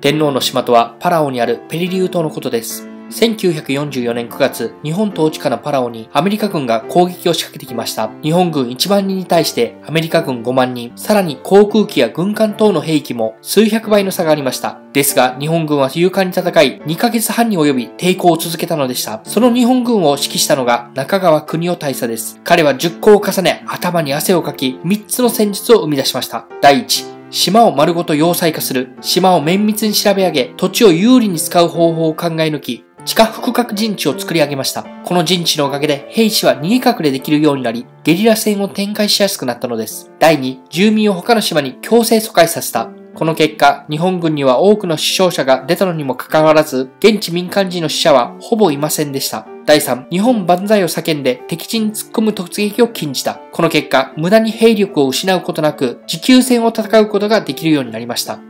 天皇の島とはパラオにあるペリリュー島のことです。1944年9月、日本統治下のパラオにアメリカ軍が攻撃を仕掛けてきました。日本軍1万人に対してアメリカ軍5万人、さらに航空機や軍艦等の兵器も数百倍の差がありました。ですが、日本軍は勇敢に戦い、2ヶ月半に及び抵抗を続けたのでした。その日本軍を指揮したのが中川国夫大佐です。彼は10個を重ね、頭に汗をかき、3つの戦術を生み出しました。第1、島を丸ごと要塞化する。島を綿密に調べ上げ、土地を有利に使う方法を考え抜き、地下深角陣地を作り上げました。この陣地のおかげで兵士は逃げ隠れできるようになり、ゲリラ戦を展開しやすくなったのです。第2、住民を他の島に強制疎開させた。この結果、日本軍には多くの死傷者が出たのにもかかわらず、現地民間人の死者はほぼいませんでした。第3、日本万歳を叫んで敵地に突っ込む突撃を禁じた。この結果、無駄に兵力を失うことなく、持久戦を戦うことができるようになりました。